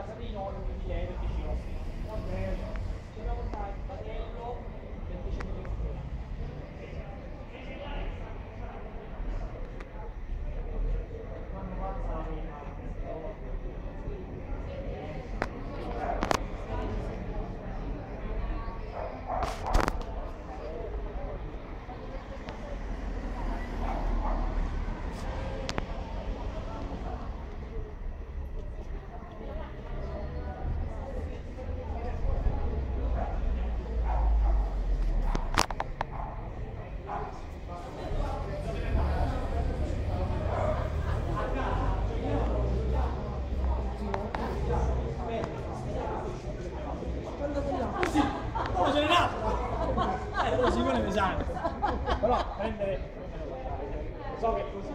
Casalino, Luminile, Allora Simone pesante. Però prendere... So che così...